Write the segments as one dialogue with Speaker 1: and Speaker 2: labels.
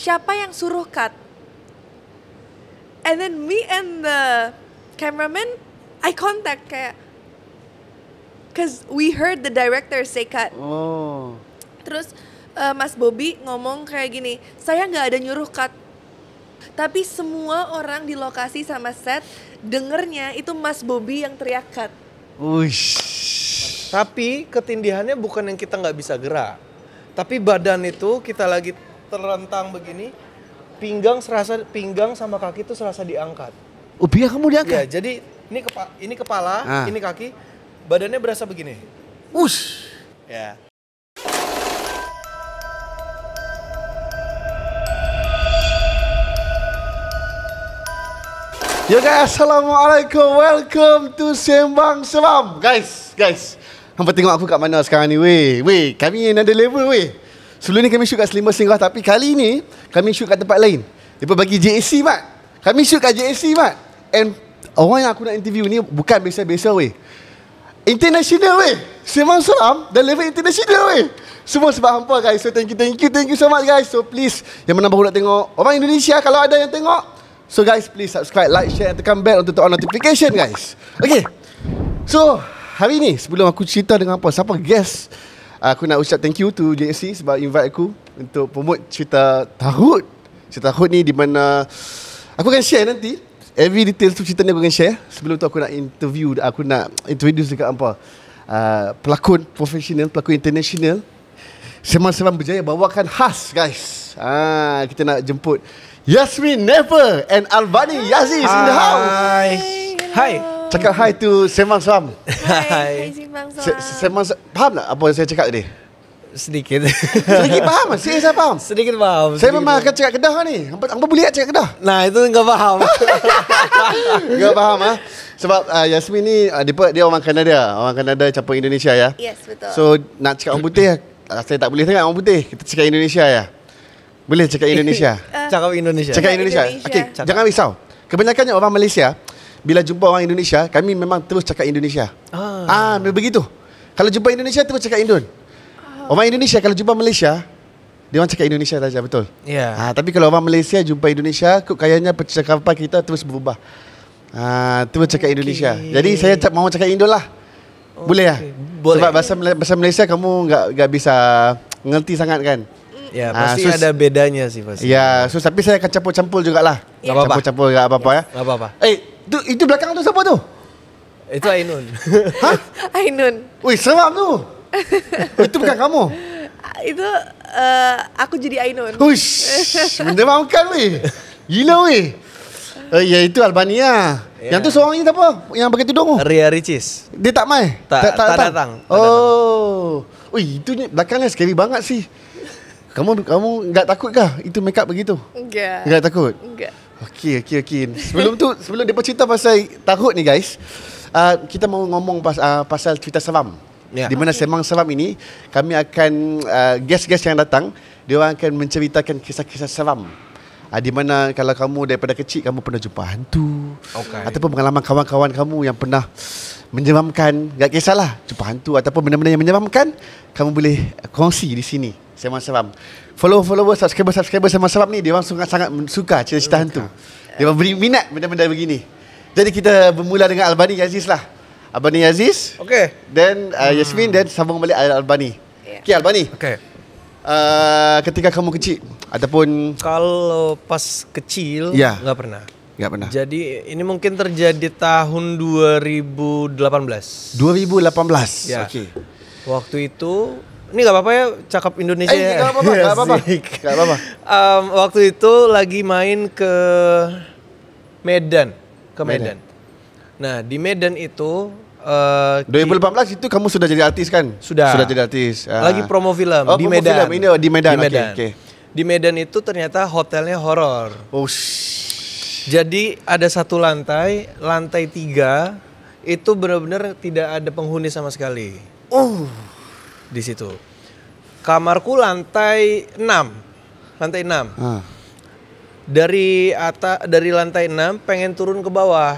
Speaker 1: siapa yang suruh cut? And then me and the cameraman, I contact kayak, cause we heard the director say cut.
Speaker 2: Oh.
Speaker 1: Terus eh, Mas Bobby ngomong kayak gini, saya nggak ada nyuruh cut. Tapi semua orang di lokasi sama set dengernya itu Mas Bobby yang teriak cut.
Speaker 2: Uish.
Speaker 3: Tapi ketindihannya bukan yang kita nggak bisa gerak. Tapi badan itu kita lagi terlentang begini, pinggang serasa pinggang sama kaki itu serasa diangkat.
Speaker 2: Oh, biar kamu
Speaker 3: Ya,
Speaker 2: diangkat.
Speaker 3: jadi ini kepa ini kepala,
Speaker 2: Ah.
Speaker 3: ini kaki, badannya berasa begini.
Speaker 2: Ush.
Speaker 3: Ya.
Speaker 2: Yo guys, Assalamualaikum. Welcome to Sembang Sebam. Guys, guys. Hampa tengok aku kat mana sekarang ni, weh. Weh, kami another level, weh. Sebelum ni kami shoot kat Selimba Singgah tapi kali ni kami shoot kat tempat lain. Dia bagi JSC, Mat. Kami shoot kat JSC, Mat. And orang yang aku nak interview ni bukan biasa-biasa, weh. International, weh. Sembang Seram dan level international, weh. Semua sebab hampa, guys. So, thank you, thank you, thank you so much, guys. So, please, yang mana baru nak tengok orang Indonesia, kalau ada yang tengok, So guys, please subscribe, like, share, and tekan bell untuk on notification guys. Okay. So, hari ni sebelum aku cerita dengan apa, siapa guest, aku nak ucap thank you to JSC sebab invite aku untuk promote cerita Tahut. Cerita Tahut ni di mana aku akan share nanti every detail tu cerita ni aku akan share. Sebelum tu aku nak interview, aku nak introduce dekat apa. Uh, pelakon profesional, pelakon international Semang Seram Berjaya bawakan khas guys. Ah, kita nak jemput Yasmin Never and Albani Yazis in the house.
Speaker 3: Hai. Hai.
Speaker 2: Cakap hi to Semang Seram.
Speaker 1: Hai,
Speaker 3: Hai.
Speaker 1: hai Simpang
Speaker 2: Se- Semang Se- faham tak apa yang saya cakap tadi?
Speaker 3: Sedikit.
Speaker 2: Sedikit faham? Saya saya faham.
Speaker 3: Sedikit paham.
Speaker 2: Saya
Speaker 3: sedikit
Speaker 2: memang akan cakap Kedah ni. Hampa, hampa boleh tak cakap Kedah?
Speaker 3: Nah, itu nggak paham.
Speaker 2: Enggak faham ah. Sebab uh, Yasmin ni uh, dia, dia orang Kanada. Orang Kanada campur Indonesia ya.
Speaker 1: Yes, betul.
Speaker 2: So nak cakap orang putih uh, saya tak boleh sangat orang putih. Kita cakap Indonesia ya. Boleh cakap Indonesia.
Speaker 3: Cakap Indonesia.
Speaker 2: Cakap Indonesia.
Speaker 1: Indonesia.
Speaker 2: Okey,
Speaker 3: Cakap.
Speaker 2: jangan risau. Kebanyakannya orang Malaysia bila jumpa orang Indonesia, kami memang terus cakap Indonesia. Ah,
Speaker 3: Ah.
Speaker 2: begitu. Kalau jumpa Indonesia terus cakap Indon. Orang Indonesia kalau jumpa Malaysia, dia orang cakap Indonesia saja betul.
Speaker 3: Ya.
Speaker 2: Ah, tapi kalau orang Malaysia jumpa Indonesia, kok kayaknya percakapan kita terus berubah. Ah, terus cakap
Speaker 3: Okey.
Speaker 2: Indonesia. Jadi saya cak, mau cakap Indon lah. Boleh lah.
Speaker 3: Boleh.
Speaker 2: Sebab bahasa bahasa Malaysia kamu enggak enggak bisa ngerti sangat kan?
Speaker 3: Ya,
Speaker 2: Ah,
Speaker 3: pasti
Speaker 2: so-
Speaker 3: ada bedanya sih pasti.
Speaker 2: Ya, so tapi saya akan campur-campur jugalah.
Speaker 3: Nggak apa-apa.
Speaker 2: Campur-campur enggak apa-apa ya.
Speaker 3: Nggak apa-apa.
Speaker 2: Eh, itu itu belakang tu siapa tu?
Speaker 3: Itu Ainun.
Speaker 2: Hah?
Speaker 1: Ainun.
Speaker 2: Wih, seram tu. itu bukan kamu.
Speaker 1: Itu eh, aku jadi Ainun.
Speaker 2: Hush, menderamkan weh. Gila weh. Uh, ya itu Albania.
Speaker 3: Ya.
Speaker 2: Yang tu seorang ni siapa? Yang pakai tudung tu.
Speaker 3: Ria Ricis.
Speaker 2: Dia tak mai?
Speaker 3: Tak- tak datang. Tak
Speaker 2: Oh. Wih, itu ni belakangnya scary banget sih. Kamu kamu enggak takut kah? Itu make up begitu?
Speaker 1: Enggak.
Speaker 2: Enggak takut?
Speaker 1: Enggak.
Speaker 2: Okey, okey, okey. Sebelum tu, sebelum dia cerita pasal takut ni guys, uh, kita mau ngomong pas, uh, pasal cerita seram.
Speaker 3: Ya.
Speaker 2: Di mana semang seram ini, kami akan uh, guest-guest yang datang, dia orang akan menceritakan kisah-kisah seram. Uh, di mana kalau kamu daripada kecil kamu pernah jumpa hantu,
Speaker 3: Okey.
Speaker 2: ataupun pengalaman kawan-kawan kamu yang pernah menyeramkan, tak kisahlah jumpa hantu ataupun benda-benda yang menyeramkan, kamu boleh kongsi di sini. Semang seram. Follow-follower, subscriber-subscriber semang seram ni dia orang sangat-sangat suka cerita-cerita hantu. Dia orang beri minat benda-benda begini. Jadi kita bermula dengan Albani Aziz lah. Albani Aziz,
Speaker 3: Oke.
Speaker 2: dan uh, Yasmin dan sambung balik Al- Albani.
Speaker 1: Ya.
Speaker 2: Okay Albani,
Speaker 3: Oke.
Speaker 2: uh, ketika kamu kecil ataupun
Speaker 3: Kalau pas kecil
Speaker 2: Ya.
Speaker 3: nggak pernah.
Speaker 2: Nggak pernah.
Speaker 3: Jadi ini mungkin terjadi tahun 2018.
Speaker 2: 2018.
Speaker 3: Ya.
Speaker 2: Okey.
Speaker 3: Waktu itu ini nggak apa-apa ya cakap Indonesia
Speaker 2: Eh,
Speaker 3: ya.
Speaker 2: nggak apa-apa, nggak apa-apa. Nggak apa-apa.
Speaker 3: Em, waktu itu lagi main ke Medan, ke
Speaker 2: Medan.
Speaker 3: Medan. Nah di Medan itu eh,
Speaker 2: 2018 itu kamu sudah jadi artis kan?
Speaker 3: Sudah.
Speaker 2: Sudah jadi artis. Ah.
Speaker 3: lagi promo film
Speaker 2: Oh,
Speaker 3: di
Speaker 2: promo
Speaker 3: Medan.
Speaker 2: film. Ini oh, di Medan.
Speaker 3: Di Medan.
Speaker 2: okey.
Speaker 3: Di Medan itu ternyata hotelnya horor.
Speaker 2: Oh, shh.
Speaker 3: Jadi ada satu lantai, lantai tiga itu benar-benar tidak ada penghuni sama sekali
Speaker 2: Oh.
Speaker 3: di situ. Kamarku lantai 6. Lantai 6.
Speaker 2: Ah.
Speaker 3: Dari atas dari lantai 6 pengen turun ke bawah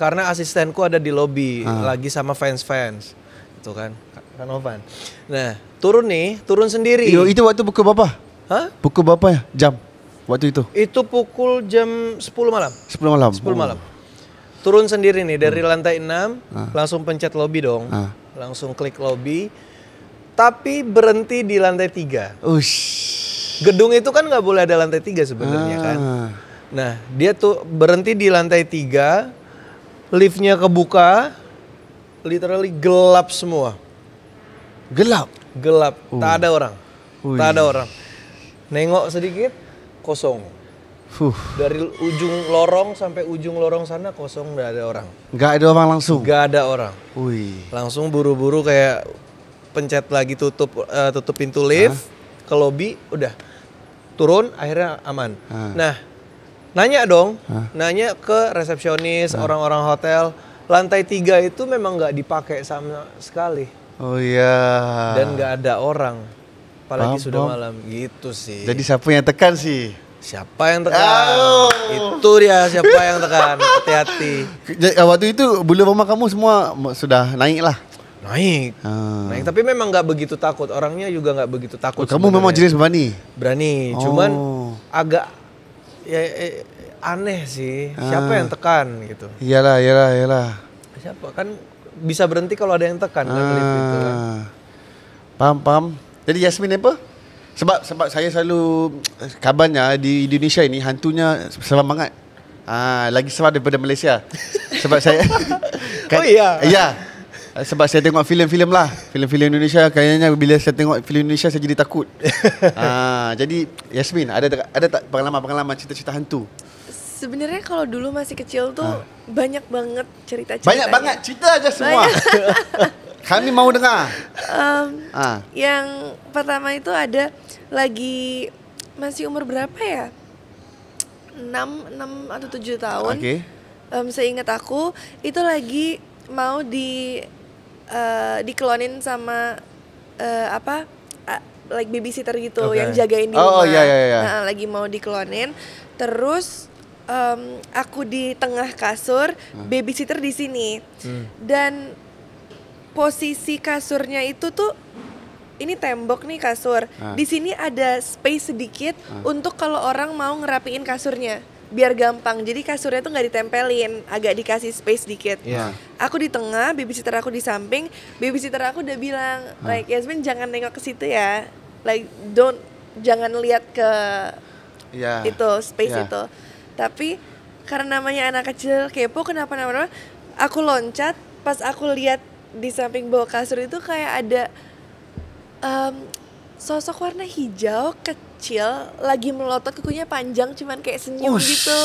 Speaker 3: karena asistenku ada di lobi
Speaker 2: Ah.
Speaker 3: lagi sama fans-fans. Itu kan, Kanovan. Nah, turun nih, turun sendiri.
Speaker 2: Itu, itu waktu pukul berapa?
Speaker 3: Hah?
Speaker 2: Pukul berapa ya? Jam? Waktu itu?
Speaker 3: Itu pukul jam 10 malam.
Speaker 2: 10 malam.
Speaker 3: 10 malam. Turun sendiri nih dari lantai 6, langsung pencet lobby dong.
Speaker 2: Ah.
Speaker 3: Langsung klik lobby. Tapi berhenti di lantai 3.
Speaker 2: Ush.
Speaker 3: Gedung itu kan nggak boleh ada lantai 3 sebenarnya kan.
Speaker 2: Ah.
Speaker 3: Nah, dia tuh berhenti di lantai 3, liftnya kebuka, literally gelap semua.
Speaker 2: Gelap.
Speaker 3: Gelap, tak ada orang.
Speaker 2: Ui.
Speaker 3: Tak ada orang. Nengok sedikit, kosong.
Speaker 2: Fuh.
Speaker 3: Dari ujung lorong sampai ujung lorong sana kosong, nggak ada orang.
Speaker 2: Gak ada orang langsung.
Speaker 3: Gak ada orang.
Speaker 2: Wih.
Speaker 3: Langsung buru-buru kayak pencet lagi tutup eh, tutup pintu lift ke lobby, udah turun akhirnya aman.
Speaker 2: Hah.
Speaker 3: Nah, nanya dong, nanya ke resepsionis orang-orang hotel, lantai tiga itu memang nggak dipakai sama sekali
Speaker 2: Oh iya.
Speaker 3: dan nggak ada orang, apalagi
Speaker 2: Paham,
Speaker 3: sudah
Speaker 2: paham.
Speaker 3: malam gitu sih.
Speaker 2: Jadi siapa yang tekan sih?
Speaker 3: siapa yang tekan?
Speaker 2: Oh.
Speaker 3: Itu dia siapa yang tekan. Hati-hati.
Speaker 2: Eh, Waktu itu bulu rumah kamu semua sudah naik lah.
Speaker 3: Naik.
Speaker 2: Ah.
Speaker 3: Naik tapi memang nggak begitu takut. Orangnya juga nggak begitu takut.
Speaker 2: Oh, kamu memang
Speaker 3: sebenarnya.
Speaker 2: jenis berani.
Speaker 3: berani.
Speaker 2: Oh.
Speaker 3: Cuman agak ya eh, aneh sih. Siapa
Speaker 2: Ah.
Speaker 3: yang tekan gitu?
Speaker 2: Iyalah, iyalah, iyalah.
Speaker 3: Siapa kan bisa berhenti kalau ada yang tekan kan itu kan.
Speaker 2: Ah. Paham, paham. Jadi Yasmin apa? Sebab sebab saya selalu kabarnya di Indonesia ini hantunya seram banget. Ah, lagi seram daripada Malaysia. Sebab saya
Speaker 3: Oh, iya?
Speaker 2: Ya. Sebab saya tengok filem-filem lah. Filem-filem Indonesia kayaknya bila saya tengok filem Indonesia saya jadi takut. ah, jadi Yasmin ada tak- ada tak pengalaman-pengalaman cerita-cerita hantu?
Speaker 1: Sebenarnya kalau dulu masih kecil tuh banyak banget cerita-cerita.
Speaker 2: Banyak banget cerita aja semua. Kami mau dengar. Ah.
Speaker 1: Yang pertama itu ada lagi masih umur berapa ya? 6, 6 atau 7 tahun.
Speaker 2: Oke.
Speaker 1: Em, seingat aku itu lagi mau di eh, dikelonin sama eh, apa? a- like babysitter gitu
Speaker 3: Oke.
Speaker 1: yang jagain di
Speaker 2: Oh,
Speaker 1: rumah.
Speaker 2: iya, iya, iya.
Speaker 1: Nah, lagi mau dikelonin. Terus em, aku di tengah kasur, babysitter di sini. Dan posisi kasurnya itu tuh ini tembok nih kasur.
Speaker 2: Ah.
Speaker 1: Di sini ada space sedikit untuk kalau orang mau ngerapiin kasurnya biar gampang. Jadi kasurnya tuh nggak ditempelin, agak dikasih space dikit.
Speaker 3: Iya.
Speaker 1: Aku di tengah, babysitter aku di samping. Babysitter aku udah bilang, like Yasmin jangan nengok ke situ ya. Like don't jangan lihat ke
Speaker 2: Ya.
Speaker 1: itu space
Speaker 2: Ya.
Speaker 1: itu. Tapi karena namanya anak kecil kepo kenapa nama aku loncat pas aku lihat di samping bawah kasur itu kayak ada em, sosok warna hijau kecil lagi melotot kukunya panjang cuman kayak senyum
Speaker 2: Ush.
Speaker 1: gitu.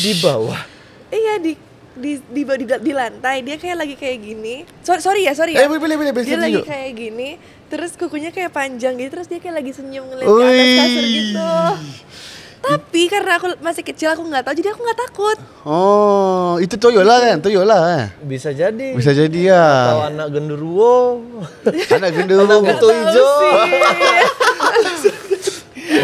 Speaker 3: Di bawah.
Speaker 1: Iya di di di, di, di lantai dia kayak lagi kayak gini. Sorry, sorry ya, sorry
Speaker 2: Eh,
Speaker 1: ya.
Speaker 2: boleh, boleh, boleh,
Speaker 1: Dia lagi
Speaker 2: tunjuk.
Speaker 1: kayak gini, terus kukunya kayak panjang gitu, terus dia kayak lagi senyum ngeliat ke atas kasur gitu. Tapi karena aku masih kecil aku nggak tahu, jadi aku nggak takut.
Speaker 2: Oh, itu Toyola kan? Toyola kan?
Speaker 3: Bisa jadi.
Speaker 2: Bisa jadi ya.
Speaker 3: Atau anak genderuwo.
Speaker 2: Anak
Speaker 3: butuh
Speaker 1: Tahu
Speaker 3: hijau.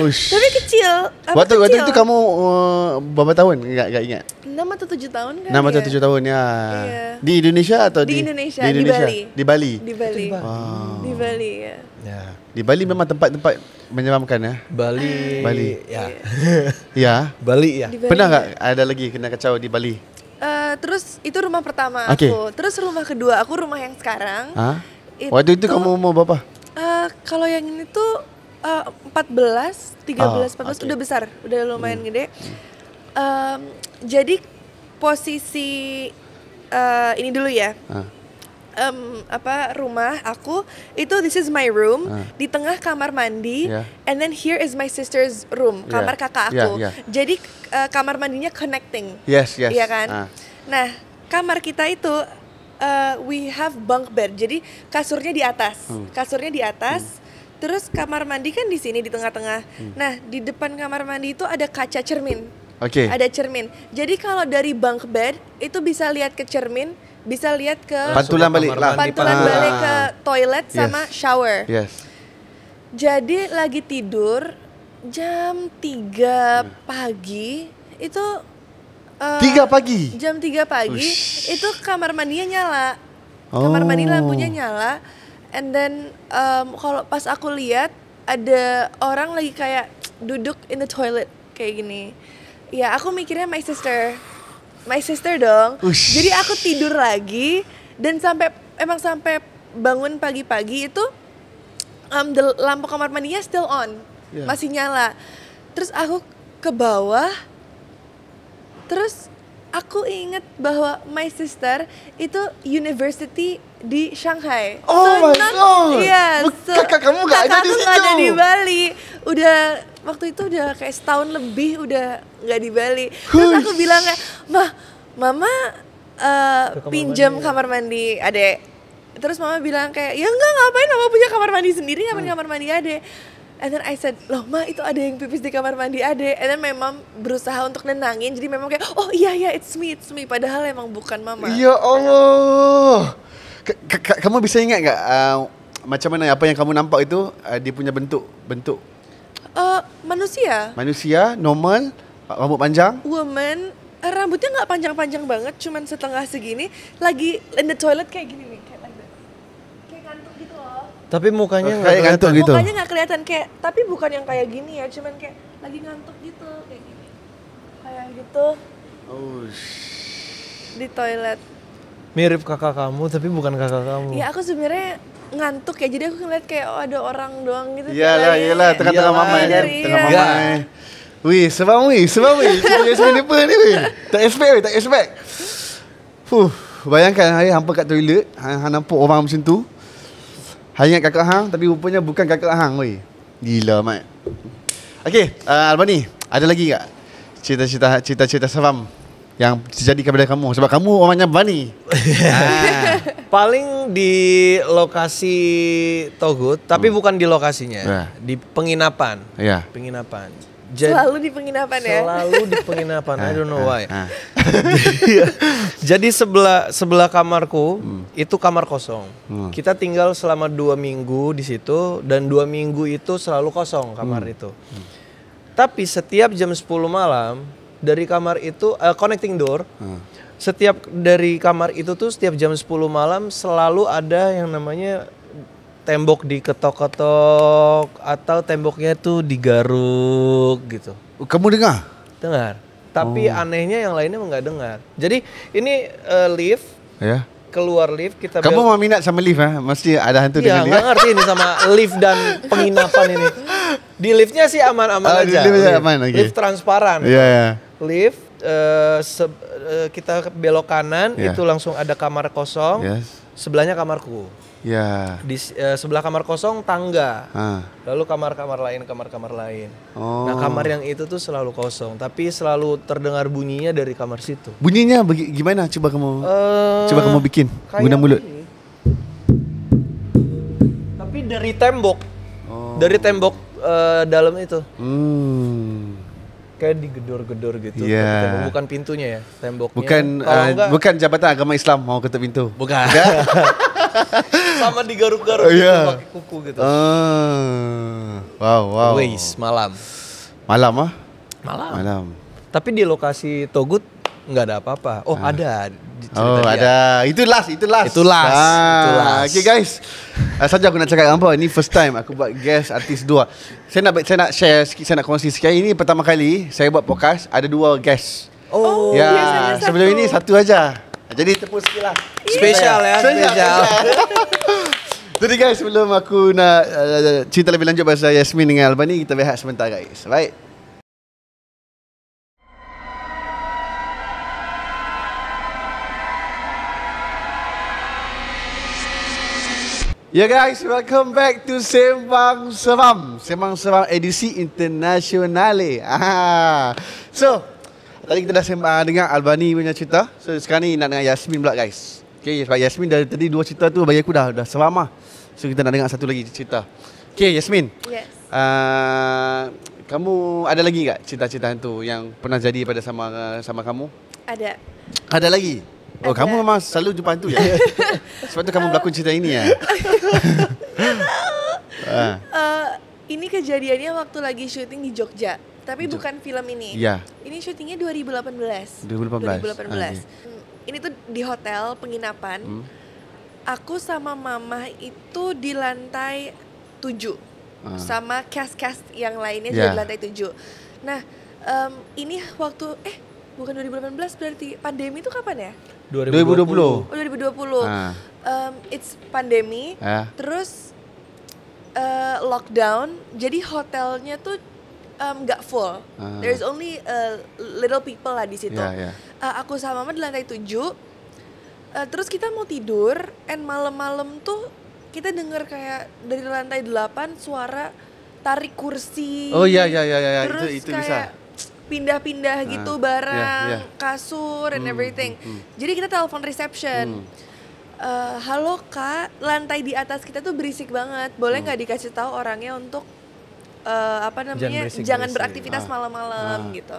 Speaker 2: Ush.
Speaker 1: Tapi kecil. Aku
Speaker 2: Waktu waktu
Speaker 1: kecil.
Speaker 2: itu kamu uh, berapa tahun? Enggak enggak ingat.
Speaker 1: 6 atau 7 tahun kan?
Speaker 2: 6 atau 7 tahun ya.
Speaker 1: Iya.
Speaker 2: Di Indonesia atau di
Speaker 1: Di Indonesia,
Speaker 2: Di,
Speaker 1: di
Speaker 2: Indonesia?
Speaker 1: Bali.
Speaker 2: Di Bali.
Speaker 1: Di Bali.
Speaker 2: Wow.
Speaker 1: Di Bali ya.
Speaker 3: Ya.
Speaker 2: Di Bali memang tempat-tempat menyeramkan ya.
Speaker 3: Bali.
Speaker 2: Bali.
Speaker 3: Ya.
Speaker 2: Ya.
Speaker 3: Bali ya.
Speaker 1: Bali.
Speaker 2: Pernah nggak ada lagi kena kacau di Bali?
Speaker 1: Eh, terus itu rumah pertama
Speaker 2: Oke.
Speaker 1: aku. Terus rumah kedua aku rumah yang sekarang.
Speaker 2: Hah?
Speaker 1: Itu-
Speaker 2: Waktu itu kamu mau berapa?
Speaker 1: Eh, kalau yang ini tuh eh, 14, 13,
Speaker 2: Oh,
Speaker 1: 14
Speaker 2: oke. Hmm.
Speaker 1: udah besar, udah lumayan gede. Em, jadi posisi eh, ini dulu ya.
Speaker 2: Ah.
Speaker 1: Em, apa rumah aku itu this is my room
Speaker 2: Ah.
Speaker 1: di tengah kamar mandi
Speaker 2: Yeah.
Speaker 1: and then here is my sister's room kamar
Speaker 2: Yeah.
Speaker 1: kakak
Speaker 2: Yeah,
Speaker 1: aku
Speaker 2: yeah.
Speaker 1: jadi eh, kamar mandinya connecting
Speaker 2: Yes, yes.
Speaker 1: Iya kan?
Speaker 2: Ah.
Speaker 1: Nah, kamar kita itu uh, we have bunk bed. Jadi kasurnya di atas.
Speaker 2: Hmm.
Speaker 1: Kasurnya di atas. Terus kamar mandi kan di sini di tengah-tengah.
Speaker 2: Hmm.
Speaker 1: Nah, di depan kamar mandi itu ada kaca cermin.
Speaker 2: Oke.
Speaker 1: Ada cermin. Jadi kalau dari bunk bed itu bisa lihat ke cermin, bisa lihat ke
Speaker 2: Pantulan balik
Speaker 3: kamar
Speaker 2: lah.
Speaker 3: mandi,
Speaker 1: pantulan
Speaker 2: Ah.
Speaker 1: balik ke toilet
Speaker 2: Yes.
Speaker 1: sama shower.
Speaker 2: Yes.
Speaker 1: Jadi lagi tidur jam 3 pagi itu uh,
Speaker 2: Tiga pagi.
Speaker 1: Jam 3 pagi
Speaker 2: Ush.
Speaker 1: itu kamar mandinya nyala. Kamar mandi
Speaker 2: Oh.
Speaker 1: lampunya nyala. And then um, kalau pas aku lihat ada orang lagi kayak duduk in the toilet kayak gini. Ya aku mikirnya my sister, my sister dong.
Speaker 2: Ush.
Speaker 1: Jadi aku tidur lagi dan sampai emang sampai bangun pagi-pagi itu um, the lampu kamar mandinya still on,
Speaker 2: Yeah.
Speaker 1: masih nyala. Terus aku ke bawah, terus aku inget bahwa my sister itu university di Shanghai.
Speaker 2: Oh my God.
Speaker 1: Iya,
Speaker 2: Buk- kakak kamu nggak ada di
Speaker 1: nggak ada
Speaker 2: situ.
Speaker 1: di Bali. Udah waktu itu udah kayak setahun lebih udah nggak di Bali. Terus aku bilang kayak, mah, mama eh,
Speaker 3: kamar
Speaker 1: pinjam
Speaker 3: mandi ya?"
Speaker 1: kamar mandi adek. Terus mama bilang kayak, ya enggak ngapain mama punya kamar mandi sendiri, ngapain
Speaker 2: Hmm.
Speaker 1: kamar mandi adek. And then I said, loh ma itu ada yang pipis di kamar mandi adek. And then mom berusaha untuk nenangin, jadi memang kayak, oh iya iya it's me, it's me. Padahal emang bukan mama.
Speaker 2: Ya Allah. K- k- k- kamu bisa ingat nggak uh, macam mana apa yang kamu nampak itu uh, dia punya bentuk bentuk
Speaker 1: Eh, manusia,
Speaker 2: manusia normal rambut panjang
Speaker 1: woman, rambutnya nggak panjang-panjang banget, cuman setengah segini, lagi in the toilet kayak gini nih, kayak like that. Kayak ngantuk gitu loh.
Speaker 3: Tapi mukanya
Speaker 2: Oh,
Speaker 3: nggak
Speaker 2: kayak ngantuk
Speaker 3: kelihatan.
Speaker 2: gitu.
Speaker 1: Mukanya nggak kelihatan kayak, tapi bukan yang kayak gini ya, cuman kayak lagi ngantuk gitu, kayak gini. Kayak gitu
Speaker 2: oh
Speaker 1: di toilet.
Speaker 3: Mirip kakak kamu tapi bukan kakak kamu.
Speaker 1: Ya aku sebenarnya ngantuk ya, jadi aku ngeliat kayak oh ada orang doang gitu.
Speaker 2: iyalah iyalah tengah-tengah
Speaker 3: Iyalah,
Speaker 2: mama
Speaker 1: dari-
Speaker 2: tengah mama
Speaker 3: Enggak.
Speaker 2: eh. Wih, sebab wih, sebab wih. Cuba guys ni wih. Tak expect wih, tak expect. Fuh, bayangkan hari hampa kat toilet, hang, hang nampak orang macam tu. Hang ingat kakak hang tapi rupanya bukan kakak hang weh. Gila mat. Okey, uh, Albani, ada lagi tak cerita-cerita cerita-cerita seram yang terjadi kepada kamu sebab kamu orangnya berani. ah.
Speaker 3: Paling di lokasi Togut, tapi bukan di lokasinya,
Speaker 2: Ya.
Speaker 3: di penginapan.
Speaker 2: Ya.
Speaker 3: Penginapan. Jadi
Speaker 1: Selalu di penginapan ya.
Speaker 3: selalu di penginapan. I don't know why.
Speaker 2: Ah.
Speaker 3: Jadi sebelah sebelah kamarku itu kamar kosong.
Speaker 2: Hmm.
Speaker 3: Kita tinggal selama dua minggu di situ dan dua minggu itu selalu kosong kamar itu. Tapi setiap jam 10 malam dari kamar itu eh, connecting door. Setiap dari kamar itu tuh setiap jam 10 malam selalu ada yang namanya tembok diketok-ketok atau temboknya tuh digaruk gitu.
Speaker 2: Kamu dengar?
Speaker 3: Dengar. Tapi anehnya yang lainnya nggak dengar. Jadi ini eh, lift
Speaker 2: Ya.
Speaker 3: keluar lift kita
Speaker 2: Kamu mau minat sama lift ah? Mesti ada hantu
Speaker 3: Iya,
Speaker 2: dengan lift.
Speaker 3: ngerti ini sama lift dan penginapan ini. Di liftnya sih aman-aman
Speaker 2: Oh, di
Speaker 3: aja.
Speaker 2: lift aja aman, oke.
Speaker 3: Lift transparan.
Speaker 2: Iya, ya.
Speaker 3: Lift eh, se- eh, kita belok kanan
Speaker 2: Iya.
Speaker 3: itu langsung ada kamar kosong.
Speaker 2: Yes.
Speaker 3: Sebelahnya kamarku.
Speaker 2: Ya.
Speaker 3: Di s- eh, sebelah kamar kosong tangga.
Speaker 2: Ah.
Speaker 3: Lalu kamar-kamar lain, kamar-kamar lain.
Speaker 2: Oh.
Speaker 3: Nah, kamar yang itu tuh selalu kosong, tapi selalu terdengar bunyinya dari kamar situ.
Speaker 2: Bunyinya gimana? Coba kamu
Speaker 3: Eh,
Speaker 2: coba kamu bikin guna mulut.
Speaker 3: ini. Tapi dari tembok.
Speaker 2: Oh.
Speaker 3: Dari tembok eh, dalam itu.
Speaker 2: Hmm.
Speaker 3: Kayak digedor-gedor gitu.
Speaker 2: Iya.
Speaker 3: Tapi tembok- Bukan pintunya ya, temboknya.
Speaker 2: Bukan uh,
Speaker 3: enggak,
Speaker 2: bukan Jabatan Agama Islam mau ketuk pintu.
Speaker 3: bukan. Sama digaruk-garuk
Speaker 2: Oh,
Speaker 3: gitu
Speaker 2: iya.
Speaker 3: pakai kuku gitu.
Speaker 2: Ah. Wow, wow.
Speaker 3: Malam.
Speaker 2: Malam ah?
Speaker 3: Malam.
Speaker 2: Malam.
Speaker 3: Tapi di lokasi Togut nggak ada apa-apa. Oh, ada. di cerita
Speaker 2: Oh,
Speaker 3: dia.
Speaker 2: ada. Itu last, itu last.
Speaker 3: Itu last, itu last.
Speaker 2: Okay guys. Uh, saja aku nak cakap apa, ni first time aku buat guest artis dua. Saya nak saya nak share sikit, saya nak kongsi sikit. Ini pertama kali saya buat podcast ada dua guest.
Speaker 3: Oh,
Speaker 2: ya,
Speaker 1: biasanya satu.
Speaker 2: sebelum ini satu aja. Jadi tepuk sikit lah.
Speaker 3: spesial ya, spesial.
Speaker 2: Jadi guys, sebelum aku nak uh, cerita lebih lanjut pasal Yasmin dengan Albani, kita berehat sebentar guys. Baik. Ya guys, welcome back to Sembang Seram. Sembang Seram edisi internasionale. Ah. So, tadi kita dah sembang dengan Albani punya cerita. So, sekarang ni nak dengan Yasmin pula guys. Okay, sebab Yasmin dari tadi dua cerita tu bagi aku dah dah selama. So, kita nak dengar satu lagi cerita. Okay, Yasmin.
Speaker 1: Yes.
Speaker 2: Uh, kamu ada lagi tak cerita-cerita tu yang pernah jadi pada sama sama kamu?
Speaker 1: Ada.
Speaker 2: Ada lagi? Oh,
Speaker 1: Ada.
Speaker 2: kamu memang selalu jumpa hantu ya? Sebab tu kamu berlakon cerita ini ya? ah,
Speaker 1: Eh, ini kejadiannya waktu lagi syuting di Jogja, tapi bukan film ini.
Speaker 2: Iya.
Speaker 1: Ini syutingnya 2018.
Speaker 2: 2018.
Speaker 1: 2018.
Speaker 2: Ah,
Speaker 1: Hmm, Ini tuh di hotel penginapan.
Speaker 2: Hmm.
Speaker 1: Aku sama mama itu di lantai 7. sama cast-cast yang lainnya
Speaker 2: Yeah.
Speaker 1: juga di lantai 7. Nah, em, ini waktu eh bukan 2018 berarti pandemi itu kapan ya?
Speaker 2: 2020.
Speaker 1: Oh 2020.
Speaker 2: Ah.
Speaker 1: Em, it's pandemi.
Speaker 2: Ah.
Speaker 1: Terus eh, lockdown. Jadi hotelnya tuh em, nggak full.
Speaker 2: Ah.
Speaker 1: There's only uh, little people lah di situ.
Speaker 2: Ya, ya.
Speaker 1: Eh, aku sama mama di lantai 7. Eh, terus kita mau tidur, and malam-malam tuh kita denger kayak dari lantai 8 suara tarik kursi.
Speaker 2: Oh iya iya iya iya itu
Speaker 1: Terus
Speaker 2: itu bisa.
Speaker 1: kayak pindah-pindah gitu
Speaker 2: Ah,
Speaker 1: barang,
Speaker 2: iya, iya.
Speaker 1: kasur and
Speaker 2: Hmm,
Speaker 1: everything.
Speaker 2: hmm, hmm.
Speaker 1: Jadi kita telepon reception.
Speaker 2: Hmm.
Speaker 1: Eh, halo kak, lantai di atas kita tuh berisik banget. Boleh
Speaker 2: Hmm.
Speaker 1: nggak dikasih tahu orangnya untuk eh, apa namanya
Speaker 3: berisik-berisik.
Speaker 1: jangan beraktivitas
Speaker 2: Ah.
Speaker 1: malam-malam
Speaker 2: Ah.
Speaker 1: gitu.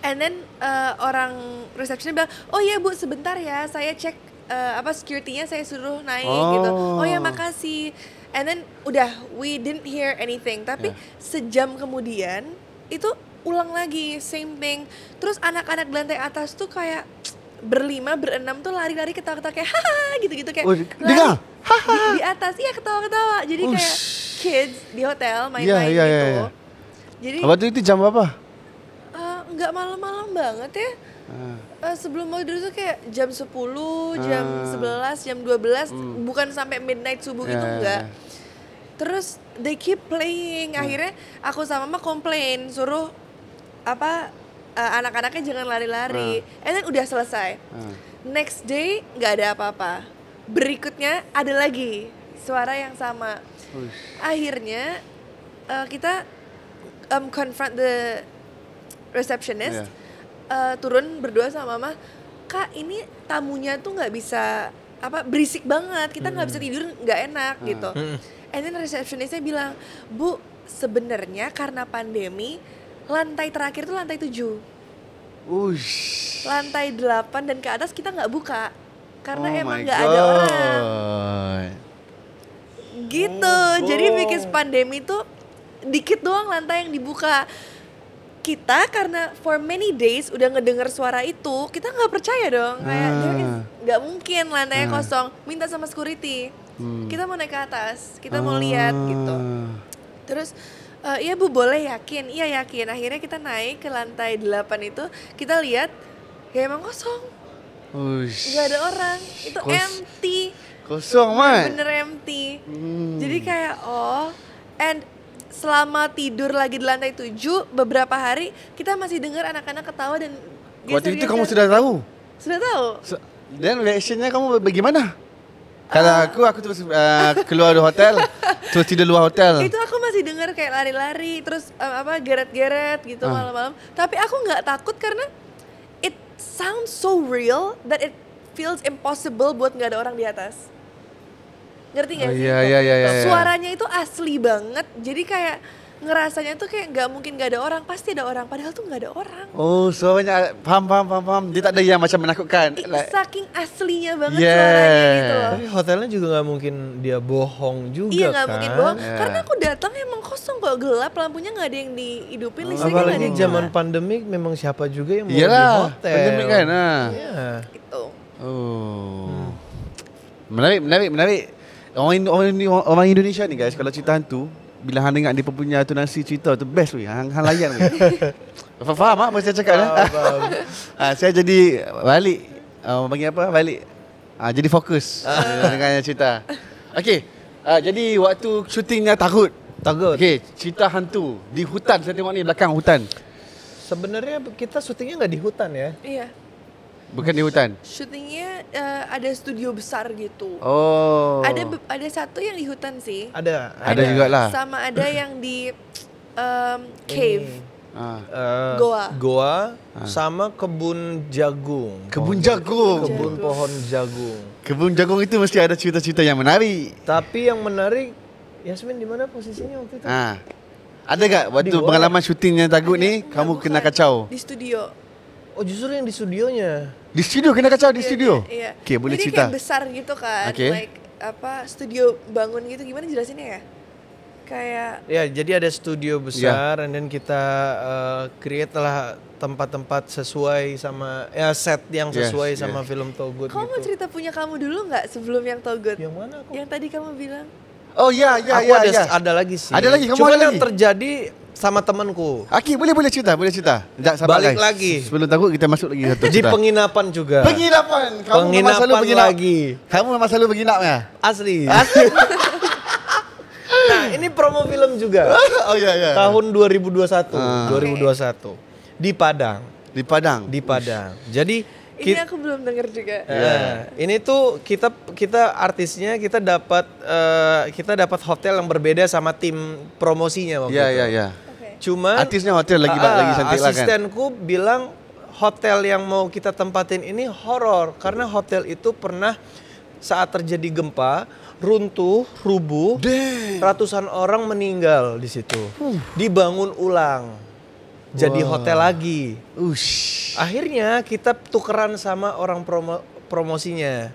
Speaker 1: And then eh, orang resepsionis bilang, oh iya bu sebentar ya, saya cek eh, apa security-nya saya suruh naik gitu. Oh ya
Speaker 2: Oh.
Speaker 1: makasih. And then udah we didn't hear anything. Tapi
Speaker 2: Ya.
Speaker 1: sejam kemudian itu ulang lagi same thing. Terus anak-anak di lantai atas tuh kayak berlima berenam tuh lari-lari ketawa-ketawa kayak haha gitu-gitu kayak
Speaker 2: Oh,
Speaker 1: lari di, di atas iya ketawa-ketawa jadi kayak
Speaker 2: Ush.
Speaker 1: kids di hotel main-main
Speaker 2: Iya, iya, iya,
Speaker 1: gitu
Speaker 2: iya.
Speaker 1: jadi
Speaker 2: Waktu itu jam berapa?
Speaker 1: eh, nggak malam-malam banget ya
Speaker 2: Ah.
Speaker 1: Eh, sebelum mau tidur tuh kayak jam 10, jam
Speaker 2: Ah.
Speaker 1: 11, jam 12
Speaker 2: Hmm.
Speaker 1: bukan sampai midnight subuh
Speaker 2: Ya,
Speaker 1: gitu enggak
Speaker 2: ya.
Speaker 1: terus they keep playing
Speaker 2: Hmm.
Speaker 1: akhirnya aku sama mama komplain suruh apa eh, anak-anaknya jangan lari-lari. And then udah selesai.
Speaker 2: Ah.
Speaker 1: next day nggak ada apa-apa. Berikutnya ada lagi suara yang sama.
Speaker 2: Ush.
Speaker 1: akhirnya eh, kita um, confront the receptionist.
Speaker 2: Iya.
Speaker 1: eh, turun berdua sama mama. Kak ini tamunya tuh nggak bisa apa berisik banget. Kita nggak bisa tidur nggak enak gitu. And then receptionistnya bilang bu sebenarnya karena pandemi lantai terakhir tuh lantai 7
Speaker 2: Ush.
Speaker 1: lantai 8 dan ke atas kita nggak buka. Karena
Speaker 2: Oh
Speaker 1: emang nggak ada orang. Gitu. Jadi bikin pandemi tuh dikit doang lantai yang dibuka. Kita karena for many days udah ngedenger suara itu kita nggak percaya dong. Kayak
Speaker 2: Ah.
Speaker 1: nggak mungkin lantainya
Speaker 2: Ah.
Speaker 1: kosong. Minta sama security.
Speaker 2: Hmm.
Speaker 1: kita mau naik ke atas kita mau lihat gitu.
Speaker 2: Ah.
Speaker 1: terus "Eh, iya bu boleh yakin iya yakin akhirnya kita naik ke lantai 8 itu kita lihat ya emang kosong
Speaker 2: Ush.
Speaker 1: nggak ada orang itu
Speaker 2: Kos-
Speaker 1: empty
Speaker 2: Kosong mat.
Speaker 1: bener empty
Speaker 2: Hmm.
Speaker 1: jadi kayak oh and selama tidur lagi di lantai 7 beberapa hari kita masih dengar anak-anak ketawa dan
Speaker 2: Waktu itu kamu sudah tahu.
Speaker 1: sudah tahu
Speaker 2: Dan reactionnya kamu bagaimana? Kalau aku, aku terus uh, keluar dari hotel, terus tidur luar hotel.
Speaker 1: itu aku masih dengar kayak lari-lari terus um, apa geret-geret gitu
Speaker 2: Ah.
Speaker 1: malam-malam tapi aku nggak takut karena it sounds so real that it feels impossible buat nggak ada orang di atas ngerti nggak
Speaker 2: Oh,
Speaker 1: sih
Speaker 2: iya, iya, iya, iya, iya.
Speaker 1: suaranya itu asli banget jadi kayak ngerasanya tuh kayak nggak mungkin nggak ada orang pasti ada orang padahal tuh nggak ada orang
Speaker 2: Oh, suaranya faham, faham, paham, paham. Dia tak ada yang macam menakutkan. Like,
Speaker 1: saking aslinya banget
Speaker 2: Yeah.
Speaker 1: suaranya gitu loh
Speaker 3: Tapi hotelnya juga nggak mungkin dia bohong juga
Speaker 1: Iya nggak
Speaker 3: kan.
Speaker 1: mungkin bohong
Speaker 2: Iya.
Speaker 1: karena aku datang emang kosong kok gelap lampunya nggak ada yang dihidupin listriknya nggak ada
Speaker 3: Apalagi
Speaker 1: yang
Speaker 3: zaman pandemik memang siapa juga yang mau di
Speaker 2: Iyalah,
Speaker 3: hotel.
Speaker 2: pandemik kan. ah.
Speaker 3: Iya.
Speaker 1: gitu
Speaker 2: Oh. Menarik, menarik, menarik. Orang, orang, orang Indonesia ni guys, kalau cerita hantu, bila hang dengar dia punya tonasi cerita tu best weh. Hang, hang layan weh. Faham, faham ah, apa saya cakap dah? ah, saya jadi balik, uh, panggil apa? Balik. Ah, jadi fokus uh, dengan cerita. Okey, ah, jadi waktu syutingnya takut.
Speaker 3: Takut.
Speaker 2: Okey, cerita hantu di hutan. Saya tengok ni belakang hutan.
Speaker 3: Sebenarnya kita syutingnya nggak di hutan ya.
Speaker 1: iya
Speaker 2: Bukan di hutan.
Speaker 1: syutingnya eh, ada studio besar gitu
Speaker 2: Oh.
Speaker 1: ada ada satu yang di hutan sih
Speaker 3: Ada.
Speaker 2: Ada juga lah.
Speaker 1: sama ada yang di em, cave
Speaker 2: Ah.
Speaker 3: Eh,
Speaker 1: Goa.
Speaker 3: Goa sama kebun jagung.
Speaker 2: Kebun jagung.
Speaker 3: Kebun pohon jagung.
Speaker 2: Kebun jagung itu mesti ada cerita-cerita yang menarik.
Speaker 3: Tapi yang menarik, Yasmin di mana posisinya waktu itu?
Speaker 2: Ah. Ada gak waktu pengalaman syuting yang takut ni kamu
Speaker 1: bukan.
Speaker 2: kena kacau?
Speaker 1: di studio
Speaker 3: Oh justru yang di studionya.
Speaker 2: Di studio kena kacau di
Speaker 1: Iya,
Speaker 2: studio.
Speaker 1: iya, iya.
Speaker 2: Okey, boleh
Speaker 1: Jadi
Speaker 2: cerita.
Speaker 1: kayak besar gitu kan
Speaker 2: Oke.
Speaker 1: like apa studio bangun gitu gimana jelasinnya ya kayak
Speaker 3: Ya, jadi ada studio besar, and then kita uh, create lah tempat-tempat sesuai sama ya set yang
Speaker 2: Yes,
Speaker 3: sesuai
Speaker 2: yes.
Speaker 3: sama film Togut
Speaker 1: kamu mau
Speaker 3: gitu.
Speaker 1: cerita punya kamu dulu nggak sebelum yang Togut
Speaker 3: Yang mana aku?
Speaker 1: yang tadi kamu bilang
Speaker 2: Oh ya ya
Speaker 3: aku
Speaker 2: ya
Speaker 3: ada
Speaker 2: ya.
Speaker 3: ada lagi sih.
Speaker 2: Ada lagi, kamu
Speaker 3: Cuma
Speaker 2: ada
Speaker 3: yang
Speaker 2: lagi?
Speaker 3: terjadi sama temanku
Speaker 2: Aki boleh boleh cerita, boleh cerita. Sekejap, sabar
Speaker 3: Balik
Speaker 2: guys.
Speaker 3: lagi.
Speaker 2: Sebelum takut kita masuk lagi satu
Speaker 3: di penginapan juga.
Speaker 2: Penginapan. Kamu memang
Speaker 3: Penginapan
Speaker 2: selalu penginap.
Speaker 3: lagi.
Speaker 2: Kamu memang selalu penginap ya?
Speaker 3: Asli. nah, ini promo film juga.
Speaker 2: oh ya ya.
Speaker 3: Tahun 2021,
Speaker 2: Ah.
Speaker 3: 2021 di Padang,
Speaker 2: di Padang.
Speaker 3: di Padang. Jadi
Speaker 1: Ini aku belum dengar juga.
Speaker 3: Eh, ini tuh kita kita artisnya kita dapat eh, kita dapat hotel yang berbeda sama tim promosinya waktu
Speaker 2: Ya
Speaker 3: itu.
Speaker 2: ya ya.
Speaker 1: Oke.
Speaker 3: Cuma
Speaker 2: Artisnya hotel lagi
Speaker 3: Ah,
Speaker 2: lagi cantik lah kan.
Speaker 3: Asistenku bilang hotel yang mau kita tempatin ini horor karena hotel itu pernah saat terjadi gempa runtuh, rubuh,
Speaker 2: Damn.
Speaker 3: ratusan orang meninggal di situ. Dibangun ulang. Jadi
Speaker 2: Wah.
Speaker 3: hotel lagi.
Speaker 2: Ush.
Speaker 3: Akhirnya kita tukeran sama orang promo promosinya.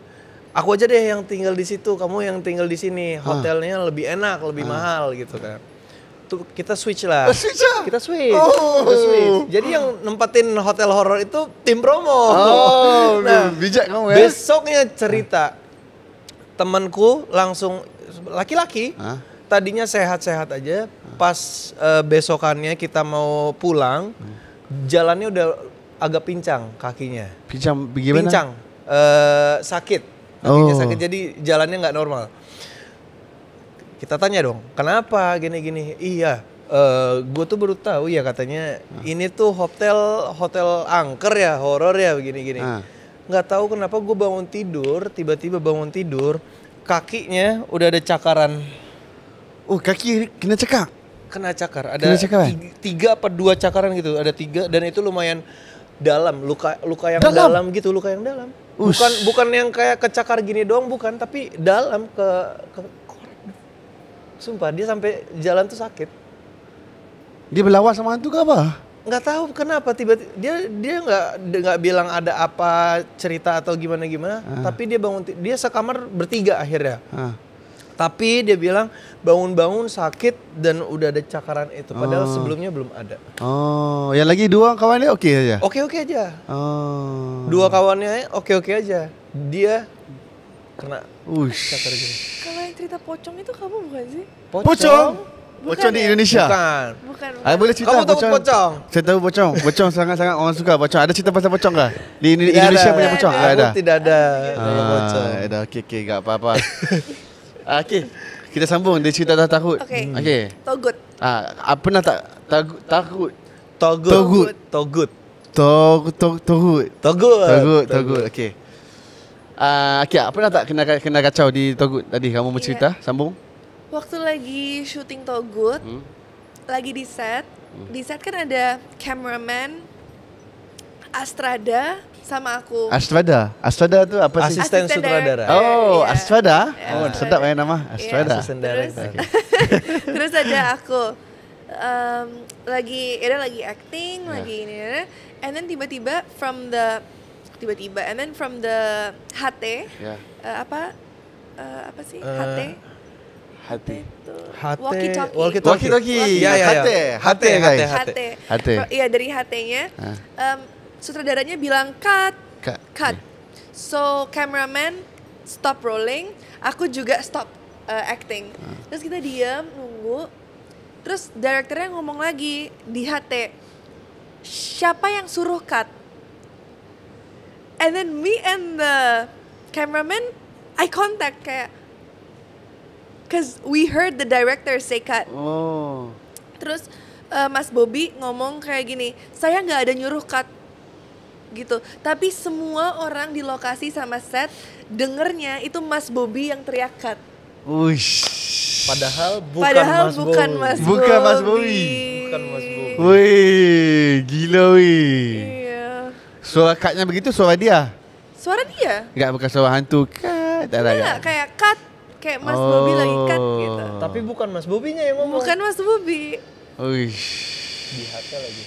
Speaker 3: Aku aja deh yang tinggal di situ, kamu yang tinggal di sini. Hotelnya lebih enak, lebih mahal gitu kan. Tuh kita switch lah.
Speaker 2: Oh, switch lah?
Speaker 3: Kita switch.
Speaker 2: Oh.
Speaker 3: Kita switch. Jadi yang nempatin hotel horor itu tim promo.
Speaker 2: Oh,
Speaker 3: nah,
Speaker 2: bijak kamu ya.
Speaker 3: besoknya cerita temanku langsung laki-laki tadinya sehat-sehat aja pas eh, besokannya kita mau pulang jalannya udah agak pincang kakinya
Speaker 2: Pincang bagaimana?
Speaker 3: pincang eh, sakit kakinya
Speaker 2: Oh.
Speaker 3: sakit jadi jalannya nggak normal kita tanya dong kenapa gini-gini iya gue tuh baru tahu ya katanya ini tuh hotel hotel angker ya horor ya begini-gini
Speaker 2: Ah.
Speaker 3: nggak tahu kenapa gue bangun tidur tiba-tiba bangun tidur kakinya udah ada cakaran
Speaker 2: Oh, kaki kena cekak.
Speaker 3: kena cakar ada
Speaker 2: Kena cakaran?
Speaker 3: tiga, tiga apa dua cakaran gitu ada tiga dan itu lumayan dalam luka luka yang
Speaker 2: Dalam?
Speaker 3: dalam, gitu luka yang dalam
Speaker 2: Ush.
Speaker 3: bukan bukan yang kayak kecakar gini doang bukan tapi dalam ke, ke sumpah dia sampai jalan tuh sakit
Speaker 2: Dia berlawan sama hantu ke apa?
Speaker 3: nggak tahu kenapa tiba-tiba dia dia nggak nggak bilang ada apa cerita atau gimana gimana tapi dia bangun dia sekamar bertiga akhirnya
Speaker 2: Ah.
Speaker 3: tapi dia bilang bangun-bangun sakit dan udah ada cakaran itu padahal
Speaker 2: Oh.
Speaker 3: sebelumnya belum ada
Speaker 2: Oh, yang lagi dua kawan dia okey saja.
Speaker 3: oke oke aja
Speaker 2: Oh.
Speaker 3: dua kawannya oke oke aja dia kena
Speaker 2: Ush.
Speaker 1: Kalau yang cerita pocong itu kamu bukan sih?
Speaker 2: Pocong.
Speaker 1: Bukan
Speaker 2: Pocong di
Speaker 1: ya?
Speaker 2: Indonesia.
Speaker 3: bukan
Speaker 1: Bukan. bukan.
Speaker 2: Ah, boleh cerita
Speaker 3: Kamu tahu pocong?
Speaker 2: Saya tahu pocong. Pocong sangat-sangat orang suka pocong. Ada cerita pasal pocong kah? Di
Speaker 3: Tidak
Speaker 2: Indonesia
Speaker 3: ada.
Speaker 2: punya pocong?
Speaker 1: Tidak
Speaker 2: Tak ada.
Speaker 3: Aku tidak ada nama pocong
Speaker 2: Ah, dah okey okey enggak apa-apa. ah, okey. Kita sambung dia cerita dah takut.
Speaker 1: Okey.
Speaker 2: Okey.
Speaker 1: Togut.
Speaker 2: Ah, ah, pernah tak takut takut
Speaker 3: togut
Speaker 2: Togut.
Speaker 3: togut
Speaker 2: Tog tog togut.
Speaker 3: togut
Speaker 2: Togut togut. Okey. Ah, okey, pernah tak kena kena kacau di togut tadi kamu mau
Speaker 1: Iya.
Speaker 2: cerita? Sambung.
Speaker 1: Waktu lagi syuting Togut,
Speaker 2: Hmm.
Speaker 1: lagi di set, di set kan ada cameraman, Astrada, sama aku.
Speaker 2: Astrada. Astrada tu apa sih?
Speaker 3: Asisten
Speaker 1: Asisten
Speaker 3: sutradara.
Speaker 2: Oh,
Speaker 1: Iya.
Speaker 2: Astrada.
Speaker 1: Iya,
Speaker 2: Oh, sedap ya nama. Astrada.
Speaker 3: Asisten
Speaker 1: Terus,
Speaker 3: director.
Speaker 1: terus ada aku um, lagi, ada lagi acting,
Speaker 2: Ya.
Speaker 1: lagi ini, and then tiba-tiba from the tiba-tiba, and then from the HT,
Speaker 2: Ya.
Speaker 1: uh, apa uh, apa sih
Speaker 3: Eh,
Speaker 1: HT?
Speaker 2: Hati.
Speaker 1: Itu
Speaker 3: HT,
Speaker 1: walkie-talkie.
Speaker 3: walkie-talkie.
Speaker 2: Walkie-talkie.
Speaker 3: Ya, ya, ya.
Speaker 2: HT,
Speaker 3: HT,
Speaker 2: guys.
Speaker 3: HT.
Speaker 1: HT.
Speaker 2: HT.
Speaker 1: Pro- Iya dari HT-nya.
Speaker 2: Ah.
Speaker 1: Um, sutradaranya bilang cut,
Speaker 2: Kak.
Speaker 1: cut. So cameraman stop rolling, aku juga stop uh, acting.
Speaker 2: Ah.
Speaker 1: Terus kita diam nunggu. Terus direkturnya ngomong lagi di HT, siapa yang suruh cut? And then me and the cameraman, eye contact kayak, cause we heard the director say cut.
Speaker 2: Oh.
Speaker 1: Terus eh, Mas Bobby ngomong kayak gini, saya nggak ada nyuruh cut gitu. Tapi semua orang di lokasi sama set dengernya itu Mas Bobby yang teriak cut.
Speaker 2: Uish.
Speaker 3: Padahal bukan
Speaker 1: Padahal
Speaker 3: Mas
Speaker 1: bukan
Speaker 3: Boy.
Speaker 1: Mas
Speaker 2: Bukan Mas
Speaker 1: Bobby.
Speaker 2: Bobby.
Speaker 3: Bukan Mas Bobby.
Speaker 2: Wih, gila wih.
Speaker 1: Iya.
Speaker 2: Suara katnya begitu suara dia.
Speaker 1: Suara dia.
Speaker 2: Enggak bukan suara hantu. Kat, tak ada.
Speaker 1: Enggak,
Speaker 2: tak?
Speaker 1: kayak cut. Kayak Mas Bobby lagi cut
Speaker 2: Oh.
Speaker 1: gitu.
Speaker 3: Tapi bukan Mas Bobinya yang ngomong.
Speaker 1: Bukan Mas Bobby.
Speaker 2: Uish.
Speaker 3: Di HT lagi.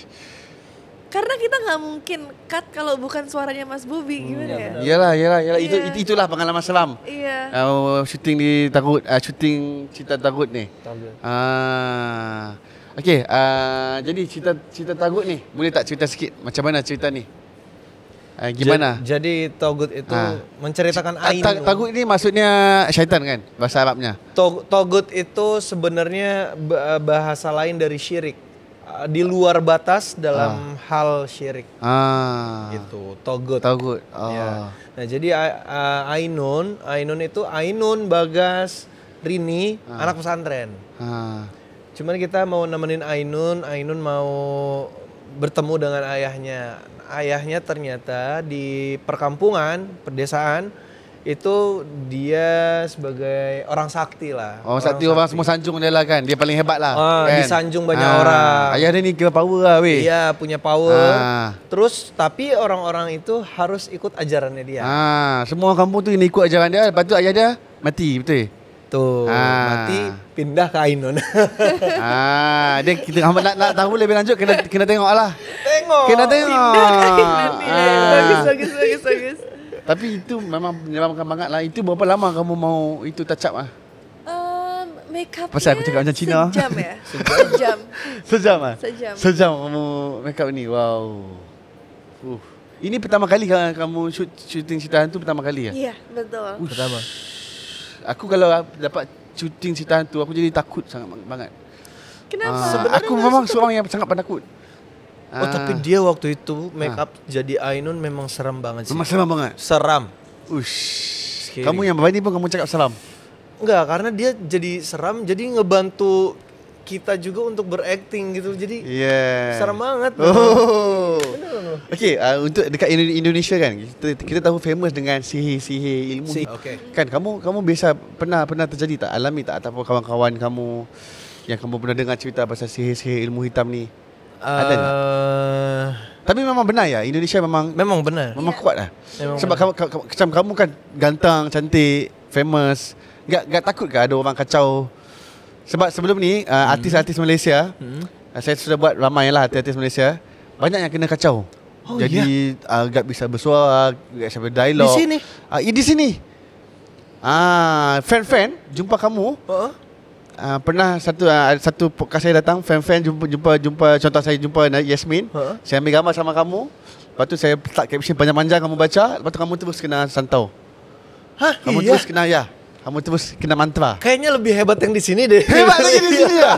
Speaker 1: Karena kita nggak mungkin cut kalau bukan suaranya Mas Bobby. Gimana ya?
Speaker 2: Iyalah, iyalah, iyalah. Itu,
Speaker 1: Iya.
Speaker 2: itu itulah pengalaman seram.
Speaker 1: Iya.
Speaker 2: Uh, syuting di Takut, uh, syuting cerita Takut ni.
Speaker 3: Tahu.
Speaker 2: Ah. Okey, uh, jadi cerita cerita Takut ni, boleh tak cerita sikit macam mana cerita ni? Uh, gimana?
Speaker 3: Ja- Jadi togut itu
Speaker 2: Ah.
Speaker 3: menceritakan
Speaker 2: Ta-
Speaker 3: Ainun.
Speaker 2: ta- Tagut ini maksudnya syaitan kan bahasa Arabnya.
Speaker 3: To- togut itu sebenarnya ba- bahasa lain dari syirik. Ah, Di luar batas dalam hal syirik
Speaker 2: Ah.
Speaker 3: gitu. Togut.
Speaker 2: Tagut. Oh.
Speaker 3: Ya. Nah, jadi Ainun, Ainun itu Ainun, Bagas, Rini, anak pesantren.
Speaker 2: Ah.
Speaker 3: Cuman kita mau nemenin Ainun, Ainun mau bertemu dengan ayahnya. Ayahnya ternyata di perkampungan, perdesaan itu dia sebagai orang sakti lah.
Speaker 2: Oh, sakti orang semua sanjung dia lah kan. Dia paling hebat lah.
Speaker 3: Ah,
Speaker 2: kan?
Speaker 3: disanjung banyak orang.
Speaker 2: Ayah dia ni kira power lah weh.
Speaker 3: Iya, punya power.
Speaker 2: Ah.
Speaker 3: Terus tapi orang-orang itu harus ikut ajarannya dia.
Speaker 2: Ah, semua orang kampung tu kena ikut ajaran dia. Lepas tu ayah dia mati, betul?
Speaker 3: Tuh,
Speaker 2: Ah.
Speaker 3: mati pindah ke Ainun.
Speaker 2: ah, dia kita nak, nak, nak tahu lebih lanjut kena kena tengok lah.
Speaker 3: Tengok.
Speaker 2: Kena tengok. Ah.
Speaker 1: Bagus, bagus, bagus, bagus.
Speaker 2: Tapi itu memang menyeramkan banget lah. Itu berapa lama kamu mau itu touch up ah?
Speaker 1: Um, make up
Speaker 2: Pasal aku cakap macam Cina.
Speaker 1: Sejam ya? Sejam.
Speaker 2: Sejam ah?
Speaker 1: Sejam.
Speaker 2: Sejam kamu make up ni. Wow. Uh. Ini pertama kali ka- kamu shoot, shooting cerita hantu pertama kali ya?
Speaker 1: Iya, betul.
Speaker 3: Pertama.
Speaker 2: Aku kalau dapat shooting cerita hantu aku jadi takut sangat banget.
Speaker 1: Kenapa?
Speaker 2: Ah,
Speaker 3: Sebenarnya
Speaker 2: aku memang
Speaker 3: suka.
Speaker 2: seorang yang sangat penakut.
Speaker 3: Oh, tapi dia waktu itu make up jadi Ainun memang seram banget sih.
Speaker 2: memang seram banget.
Speaker 3: Seram.
Speaker 2: Ush.
Speaker 3: Scary.
Speaker 2: Kamu yang berani pun kamu cakap seram.
Speaker 3: Enggak, karena dia jadi seram, jadi ngebantu kita juga untuk berakting gitu. Jadi
Speaker 2: Yeah.
Speaker 3: seram banget.
Speaker 2: Oh. Okey, uh, untuk dekat Indo- Indonesia kan, kita, kita tahu famous dengan sihir-sihir ilmu.
Speaker 3: Si-
Speaker 2: hitam.
Speaker 3: okey.
Speaker 2: Kan kamu kamu biasa pernah pernah terjadi tak alami tak ataupun kawan-kawan kamu yang kamu pernah dengar cerita pasal sihir-sihir ilmu hitam ni? Ada tak?
Speaker 3: Eh,
Speaker 2: Tapi memang benar ya, Indonesia memang
Speaker 3: memang benar.
Speaker 2: memang kuat lah.
Speaker 3: Memang
Speaker 2: Sebab kamu, kamu, macam kamu kan gantang, cantik, famous. Gak, gak takut ke ada orang kacau? Sebab sebelum ni uh, artis-artis Malaysia,
Speaker 3: Hmm.
Speaker 2: uh, saya sudah buat ramai lah artis-artis Malaysia, banyak yang kena kacau.
Speaker 3: Oh,
Speaker 2: Jadi uh, gak bisa bersuara, gak bisa berdialog.
Speaker 3: Di sini?
Speaker 2: Uh, ya, di sini. Ah, fan-fan jumpa kamu
Speaker 3: Oh,
Speaker 2: Uh, pernah satu uh, satu podcast saya datang fan-fan jumpa jumpa jumpa contoh saya jumpa Yasmin.
Speaker 3: Ha?
Speaker 2: Saya ambil gambar sama kamu. Lepas tu saya letak caption panjang-panjang kamu baca, lepas tu kamu terus kena santau.
Speaker 3: Hah?
Speaker 2: Kamu
Speaker 3: iya?
Speaker 2: terus kena ya. Kamu terus kena mantra.
Speaker 3: Kayaknya lebih hebat yang di sini deh.
Speaker 2: Hebat lagi di sini ya.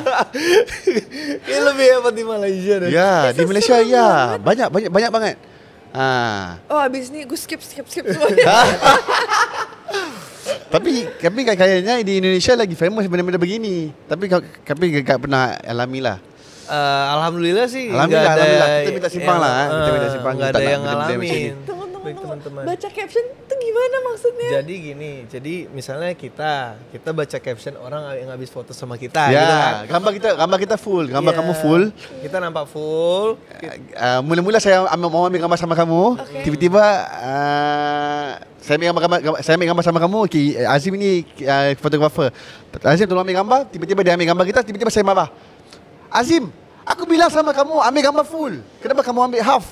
Speaker 3: Kayaknya lebih hebat di Malaysia deh.
Speaker 2: ya, di Malaysia ya.
Speaker 1: banget.
Speaker 2: Banyak banyak banyak banget. Ah.
Speaker 1: Oh, abis ini gue skip, skip, skip semuanya.
Speaker 2: tapi tapi kayaknya di Indonesia lagi famous benda-benda begini. Tapi tapi gak pernah alami lah.
Speaker 3: Eh, alhamdulillah sih
Speaker 2: Alhamdulillah,
Speaker 3: ada
Speaker 2: alhamdulillah. Kita minta simpang lah. Kita minta
Speaker 3: eh,
Speaker 2: simpang, kita
Speaker 3: ada yang ngalamin
Speaker 1: tunggu.
Speaker 3: teman-teman
Speaker 1: Baca caption itu gimana maksudnya?
Speaker 3: jadi gini jadi misalnya kita kita baca caption orang yang habis foto sama kita
Speaker 2: ya,
Speaker 3: gitu kan
Speaker 2: gambar kita gambar kita full, gambar
Speaker 3: Iya.
Speaker 2: kamu full.
Speaker 3: kita nampak full
Speaker 2: Uh, mula-mula saya ambil, mau ambil gambar sama kamu. Tiba-tiba uh, saya ambil gambar, saya ambil gambar sama kamu. Okay, Azim ini uh, fotografer. Azim tolong ambil gambar. Tiba-tiba dia ambil gambar kita. Tiba-tiba saya marah. Azim, aku bilang sama kamu ambil gambar full. Kenapa kamu ambil half?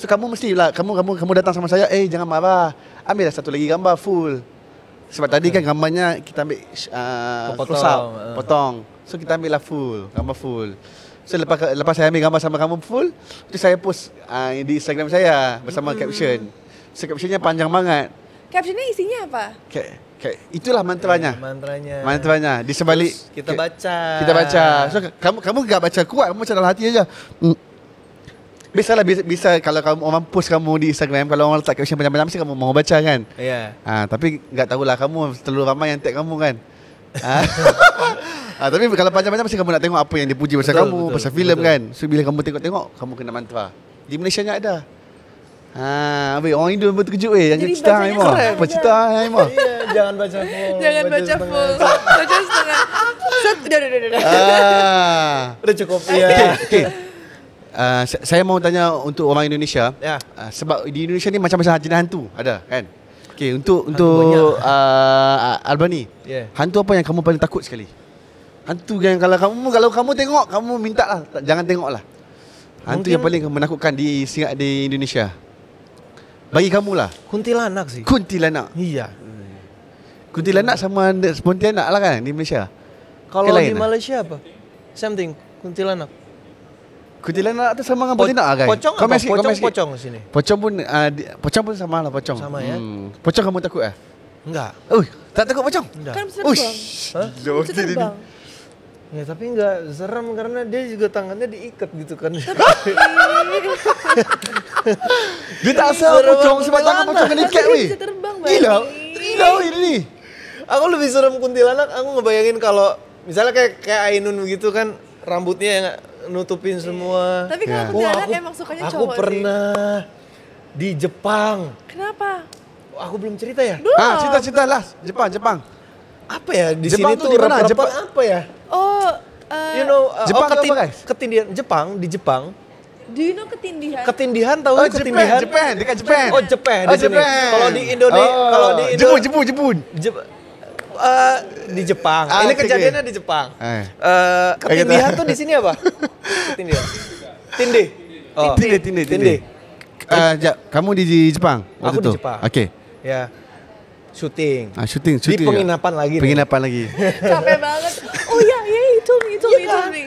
Speaker 2: So kamu mesti lah kamu kamu kamu datang sama saya. Eh jangan marah. Ambillah satu lagi gambar full. Sebab tadi kan gambarnya kita ambil uh,
Speaker 3: Potong,
Speaker 2: close up,
Speaker 3: uh.
Speaker 2: potong. So kita ambil lah full, gambar full. So lepas lepas saya ambil gambar sama kamu full, tu saya post uh, di Instagram saya bersama caption. So captionnya panjang banget.
Speaker 1: Captionnya isinya apa?
Speaker 2: Kayak, kayak itulah mantranya.
Speaker 3: mantranya
Speaker 2: Mantranya di sebalik
Speaker 3: Terus kita baca
Speaker 2: Kita baca. So kamu kamu enggak baca kuat, kamu baca dalam hati aja. Hmm. Biasalah bisa, bisa kalau kamu orang post kamu di Instagram kalau orang letak caption panjang-panjang mesti kamu mau baca kan.
Speaker 3: Iya.
Speaker 2: Ah, tapi enggak tahulah kamu terlalu ramai yang tag kamu kan. ah. ah, tapi kalau panjang-panjang mesti kamu nak tengok apa yang dipuji pasal
Speaker 3: Betul,
Speaker 2: kamu,
Speaker 3: betul,
Speaker 2: pasal filem kan. So bila kamu tengok-tengok, kamu kena mantra. Di Malaysia nya ada. Ha, weh orang Indo betul terkejut weh. Jangan cerita hai. Apa cerita hai
Speaker 3: jangan baca full.
Speaker 1: Jangan baca full. Baca setengah. Set, udah, udah, udah.
Speaker 2: Ah.
Speaker 3: Udah cukup. Iya.
Speaker 2: Okay. Uh, saya mau tanya untuk orang Indonesia.
Speaker 3: Ya.
Speaker 2: Uh, sebab di Indonesia ni macam-macam jenis hantu ada kan? Okay, untuk
Speaker 3: Hantu
Speaker 2: untuk
Speaker 3: banyak.
Speaker 2: uh, Albani.
Speaker 3: Ya.
Speaker 2: Hantu apa yang kamu paling takut sekali? Hantu yang kalau kamu kalau kamu tengok kamu minta lah jangan tengok lah. Hantu
Speaker 3: Mungkin-
Speaker 2: yang paling menakutkan di Singa- di Indonesia. Bagi kamu lah.
Speaker 3: Kuntilanak sih.
Speaker 2: Kuntilanak.
Speaker 3: Iya.
Speaker 2: Kuntilanak sama Pontianak lah kan di Malaysia.
Speaker 3: Kalau di
Speaker 2: lah.
Speaker 3: Malaysia apa? Same thing, kuntilanak.
Speaker 2: Kuntilanak tu sama dengan
Speaker 3: Po-
Speaker 2: pontianak ah, guys.
Speaker 3: Pocong apa?
Speaker 2: Sikit, komen
Speaker 3: Pocong
Speaker 2: sikit.
Speaker 3: pocong sini.
Speaker 2: Pocong pun uh, di, pocong pun sama lah pocong.
Speaker 3: Sama ya?
Speaker 2: Hmm. Pocong kamu takut ah?
Speaker 3: Enggak.
Speaker 2: Oh, tak takut pocong?
Speaker 3: Enggak.
Speaker 1: Kan bisa terbang.
Speaker 3: Hah?
Speaker 2: Gila,
Speaker 1: Bisa terbang.
Speaker 3: Ya tapi enggak serem karena dia juga tangannya diikat gitu kan.
Speaker 2: Dia tak asal pocong sebab tangan pocong kena ikat
Speaker 1: Tapi
Speaker 2: weh.
Speaker 1: bisa terbang,
Speaker 2: Gila. Gila weh dia ni.
Speaker 3: aku lebih serem kuntilanak, aku ngebayangin kalau misalnya kayak kayak Ainun begitu kan rambutnya yang nutupin semua.
Speaker 1: Tapi kalau
Speaker 2: Ya.
Speaker 1: kuntilanak
Speaker 3: aku,
Speaker 1: emang sukanya
Speaker 3: aku
Speaker 1: cowok
Speaker 3: pernah di Jepang.
Speaker 1: sih. Kenapa?
Speaker 3: Aku belum cerita ya?
Speaker 2: Ah, cerita-cerita lah. Jepang, Jepang.
Speaker 3: Apa ya di
Speaker 2: Jepang
Speaker 3: sini
Speaker 2: tuh
Speaker 3: tuh
Speaker 2: di mana?
Speaker 3: rep-repan
Speaker 2: Jepang-
Speaker 3: apa ya?
Speaker 1: Oh, uh,
Speaker 3: You know, uh,
Speaker 2: Jepang
Speaker 3: oh,
Speaker 2: tuh apa, guys?
Speaker 3: Ketindihan Jepang di Jepang.
Speaker 1: do you know ketindihan?
Speaker 3: Ketindihan tahu
Speaker 2: Oh,
Speaker 3: ketindihan?
Speaker 2: Jepang, Jepang, dekat Jepang.
Speaker 3: Oh, Jepang
Speaker 2: Oh,
Speaker 3: di sini.
Speaker 2: Jepang.
Speaker 3: Kalau di Indonesia,
Speaker 2: Oh,
Speaker 3: kalau di Indo
Speaker 2: Jepun, Jepun, Jepun.
Speaker 3: Jep- eh, di Jepang.
Speaker 2: Ah,
Speaker 3: Ini
Speaker 2: oke,
Speaker 3: kejadiannya
Speaker 2: oke.
Speaker 3: di Jepang.
Speaker 2: Eh.
Speaker 3: Eh, ketindihan tuh di sini apa? ketindihan. Tindih. Oh.
Speaker 2: Tindih, tindih, tindih. Ah, jap, kamu di, di Jepang waktu
Speaker 3: Aku di
Speaker 2: tu?
Speaker 3: Jepang.
Speaker 2: Okey.
Speaker 3: Ya. Syuting.
Speaker 2: Ah, syuting,
Speaker 3: Di
Speaker 2: syuting.
Speaker 3: penginapan lagi nih.
Speaker 2: Penginapan lagi.
Speaker 1: Capek banget. Oh ya, ya me, you told me, you told me.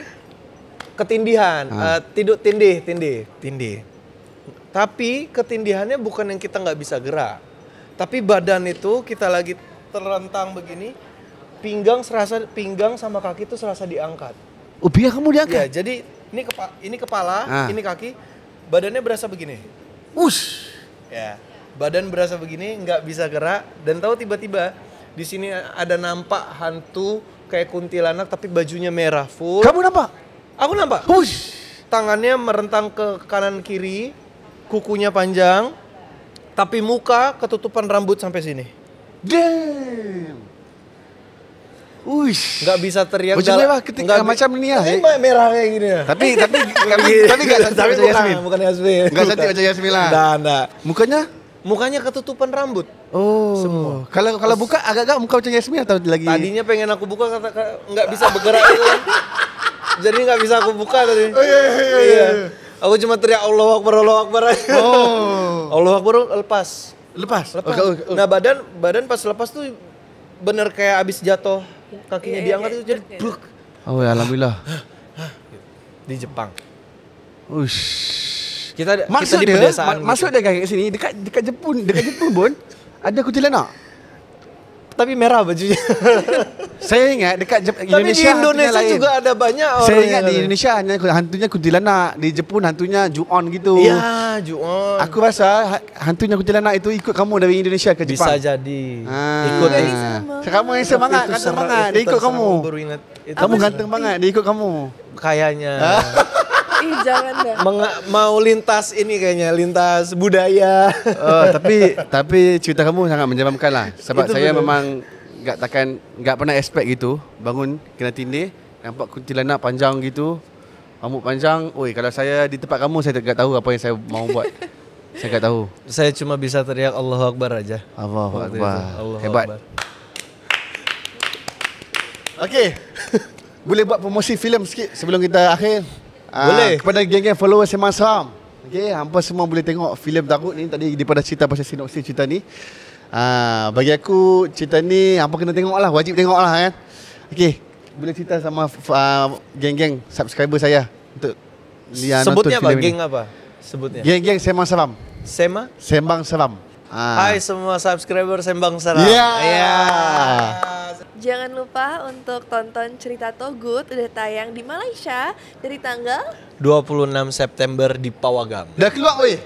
Speaker 3: Ketindihan,
Speaker 2: Ah.
Speaker 3: eh, tidur tindih, tindih, tindih. Tapi ketindihannya bukan yang kita nggak bisa gerak. Tapi badan itu kita lagi terentang begini, pinggang serasa pinggang sama kaki itu serasa diangkat.
Speaker 2: Oh, biar kamu
Speaker 3: Ya,
Speaker 2: diangkat.
Speaker 3: jadi ini kepa ini kepala,
Speaker 2: Ah.
Speaker 3: ini kaki, badannya berasa begini.
Speaker 2: Ush.
Speaker 3: Ya, badan berasa begini, nggak bisa gerak dan tahu tiba-tiba di sini ada nampak hantu kayak kuntilanak tapi bajunya merah full.
Speaker 2: Kamu nampak?
Speaker 3: Aku nampak.
Speaker 2: Ush.
Speaker 3: Tangannya merentang ke kanan kiri, kukunya panjang, tapi muka ketutupan rambut sampai sini.
Speaker 2: Damn. Uish.
Speaker 3: Nggak bisa teriak. Dalam-
Speaker 2: merah ketika
Speaker 3: nggak bi-
Speaker 2: macam ni lah, eh.
Speaker 3: Ini merah kayak gini ya.
Speaker 2: Tapi tapi tapi tapi enggak cantik
Speaker 3: Tapi
Speaker 2: macam
Speaker 3: bukan,
Speaker 2: Yasmin.
Speaker 3: bukan Yasmin.
Speaker 2: Enggak cantik macam Yasmin lah.
Speaker 3: Nggak, nggak.
Speaker 2: Mukanya?
Speaker 3: Mukanya ketutupan rambut.
Speaker 2: Oh. Semua. Kalau kalau buka agak-agak muka macam Yasmin atau lagi
Speaker 3: Tadinya pengen aku buka kata nggak bisa bergerak itu kan. Jadi nggak bisa aku buka tadi. Oh iya iya iya. Aku cuma teriak Allah Akbar Allah Akbar.
Speaker 2: Oh.
Speaker 3: Allah Akbar lepas.
Speaker 2: Lepas.
Speaker 3: Lepas.
Speaker 2: Oh, oh.
Speaker 3: Nah badan badan pas lepas tuh bener kayak abis jatuh kakinya
Speaker 1: Iya,
Speaker 3: diangkat
Speaker 1: iya,
Speaker 3: itu jadi
Speaker 1: iya.
Speaker 3: bluk
Speaker 2: Oh, ya, alhamdulillah.
Speaker 3: di Jepang.
Speaker 2: Ush.
Speaker 3: Kita
Speaker 2: Maksud
Speaker 3: kita di
Speaker 2: dia,
Speaker 3: pedesaan.
Speaker 2: ma- maksud dia kan kat sini dekat dekat Jepun, dekat Jepun pun ada kuntilanak.
Speaker 3: Tapi merah bajunya.
Speaker 2: Saya ingat dekat Jep-
Speaker 3: Tapi di
Speaker 2: Indonesia
Speaker 3: Indonesia
Speaker 2: lain.
Speaker 3: juga ada banyak orang.
Speaker 2: Saya ingat di. Indonesia hanya hantunya kuntilanak, di Jepun hantunya Ju-on gitu.
Speaker 3: Iya, Juon.
Speaker 2: Aku rasa ha- hantunya kuntilanak itu ikut kamu dari Indonesia ke
Speaker 3: bisa
Speaker 2: Jepang.
Speaker 3: jadi.
Speaker 2: Ah.
Speaker 3: Ikut
Speaker 1: Jadi
Speaker 3: nih.
Speaker 1: sama.
Speaker 2: Kamu yang semangat,
Speaker 3: Itu
Speaker 2: ganteng banget.
Speaker 3: itu
Speaker 2: Dia ikut kamu. Kamu ganteng banget, dia ikut kamu.
Speaker 3: kayaknya.
Speaker 1: Ih, jangan dah.
Speaker 3: Menga- mau lintas ini kayaknya lintas budaya.
Speaker 2: Oh, tapi tapi cerita kamu sangat menyeramkan lah. Sebab
Speaker 3: Itu
Speaker 2: saya
Speaker 3: betul.
Speaker 2: memang enggak takkan enggak pernah expect gitu. Bangun kena tindih, nampak kuntilanak panjang gitu. Rambut panjang. Oi, kalau saya di tempat kamu saya tak tahu apa yang saya mau buat. saya tak tahu.
Speaker 3: Saya cuma bisa teriak Allahu Akbar aja.
Speaker 2: Allahu akbar.
Speaker 3: itu. Allahu
Speaker 2: Hebat.
Speaker 3: Akbar.
Speaker 2: Okey. Boleh buat promosi filem sikit sebelum kita akhir? Ah,
Speaker 3: Boleh.
Speaker 2: kepada geng-geng followers Sembang Seram. Okey, hampa semua boleh tengok filem takut ni tadi daripada cerita pasal sinopsis cerita ni. Ah, bagi aku cerita ni hampa kena tengok lah, wajib tengok lah kan. Okey, boleh cerita sama uh, geng-geng subscriber saya untuk yang
Speaker 3: Sebutnya
Speaker 2: nonton
Speaker 3: apa?
Speaker 2: filem
Speaker 3: Geng apa? Sebutnya.
Speaker 2: Geng-geng Sembang Seram.
Speaker 3: Sema?
Speaker 2: Sembang Seram. Ah.
Speaker 3: Hai semua subscriber Sembang Seram.
Speaker 2: Ya.
Speaker 3: Iya.
Speaker 1: Jangan lupa untuk tonton cerita Togut udah tayang di Malaysia dari tanggal
Speaker 3: 26 September di Pawagam.
Speaker 2: Dah keluar weh.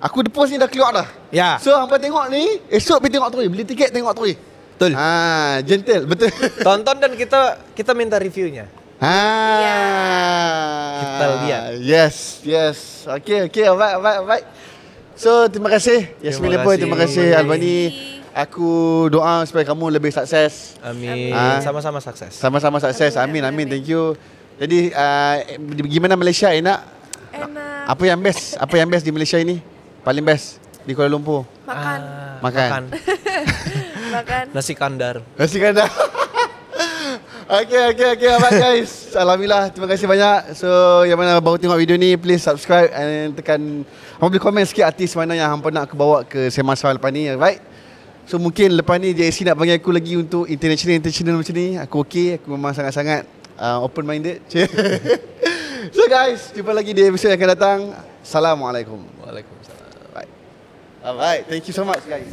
Speaker 2: Aku the post ni dah keluar dah.
Speaker 3: Ya.
Speaker 2: So hampa tengok ni, esok pergi tengok terus. Beli tiket tengok terus.
Speaker 3: Betul.
Speaker 2: Ah, gentle, betul.
Speaker 3: Tonton dan kita kita minta reviewnya.
Speaker 2: ah.
Speaker 3: Kita lihat.
Speaker 2: Yes, yes. Okey, okey, alright, alright, alright. So, terima kasih Yasmin
Speaker 3: Terima
Speaker 2: Lepo,
Speaker 3: kasih.
Speaker 2: terima kasih
Speaker 1: Terima
Speaker 2: Albani. Aku doa supaya kamu lebih sukses.
Speaker 3: Amin.
Speaker 2: Ah.
Speaker 3: Sama-sama sukses.
Speaker 2: Sama-sama sukses. Amin, amin. Thank you. Jadi, uh, gimana Malaysia enak?
Speaker 1: enak
Speaker 2: Apa yang best? Apa yang best di Malaysia ini? Paling best di Kuala Lumpur.
Speaker 1: makan
Speaker 3: Ah,
Speaker 2: Makan.
Speaker 1: makan
Speaker 3: Nasi kandar.
Speaker 2: Nasi kandar. okay, okay, okay. Alright guys. Alhamdulillah. Terima kasih banyak. So, yang mana baru tengok video ni, please subscribe and tekan. Hampa boleh komen sikit artis mana yang hampa nak aku bawa ke Sembang Seram lepas ni. Alright. So, mungkin lepas ni JSC nak panggil aku lagi untuk international-international macam ni. Aku okay. Aku memang sangat-sangat uh, open-minded. So guys, jumpa lagi di episode yang akan datang. Assalamualaikum.
Speaker 3: Waalaikumsalam.
Speaker 2: Bye. Alright, thank you so much guys.